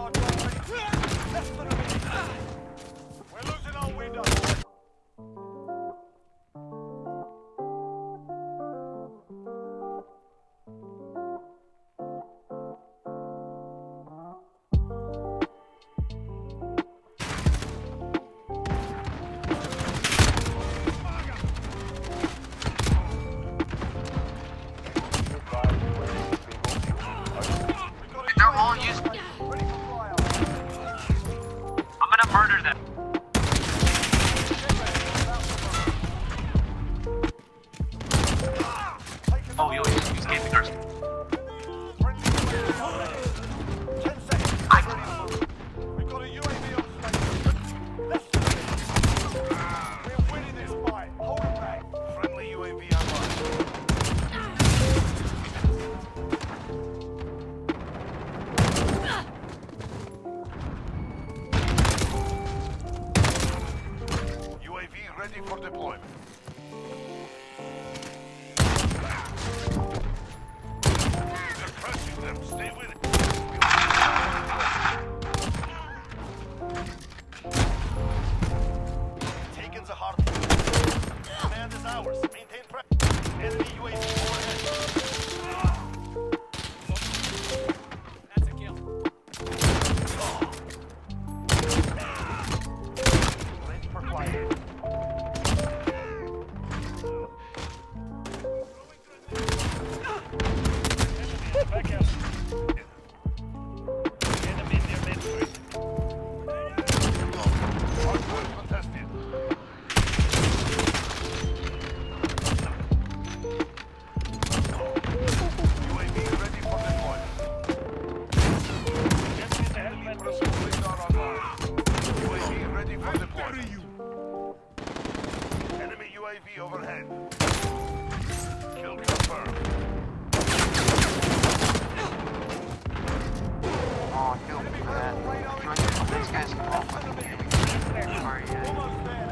Hardcore. ready for deployment. They're them. Stay with UAV overhead. Kill confirmed. Oh, kill for that. These guys can with me. Sorry, yeah.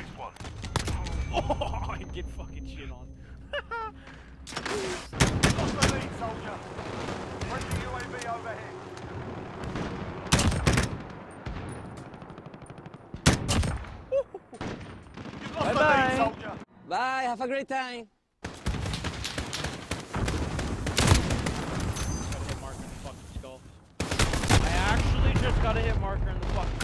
next one. Oh, I get fucking shit on. Lost the lead, soldier. Friendly UAV overhead. Bye bye. Bye, have a great time. I actually just got a hit marker in the fucking